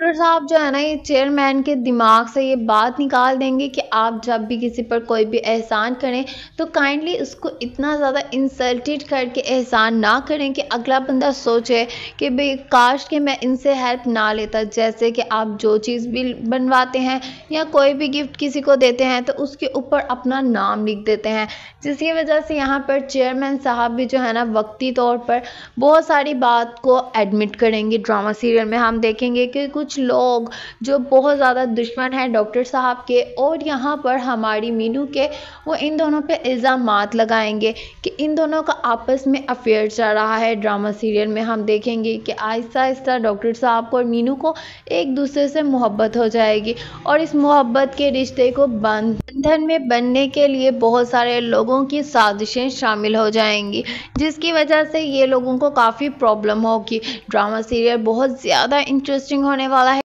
Doctor साहब जो है ना ये चेयरमैन के दिमाग से ये बात निकाल देंगे कि आप जब भी किसी पर कोई भी एहसान करें तो काइंडली उसको इतना ज़्यादा इंसल्टेड करके एहसान ना करें कि अगला बंदा सोचे कि भाई काश के मैं इनसे हेल्प ना लेता। जैसे कि आप जो चीज़ भी बनवाते हैं या कोई भी गिफ्ट किसी को देते हैं तो उसके ऊपर अपना नाम लिख देते हैं। जिसकी वजह से यहाँ पर चेयरमैन साहब भी जो है ना, वक्ती तौर पर बहुत सारी बात को एडमिट करेंगे ड्रामा सीरियल में। हम देखेंगे कि कुछ लोग जो बहुत ज़्यादा दुश्मन हैं डॉक्टर साहब के और यहाँ पर हमारी मीनू के, वो इन दोनों पे इल्ज़ाम लगाएँगे कि इन दोनों का आपस में अफेयर चल रहा है ड्रामा सीरियल में। हम देखेंगे कि आहिस्ता आहिस्ता डॉक्टर साहब को और मीनू को एक दूसरे से मोहब्बत हो जाएगी और इस मोहब्बत के रिश्ते को बंधन में बनने के लिए बहुत सारे लोगों की साजिशें शामिल हो जाएँगी, जिसकी वजह से ये लोगों को काफ़ी प्रॉब्लम होगी। ड्रामा सीरियल बहुत ज़्यादा इंटरेस्टिंग होने वाला है।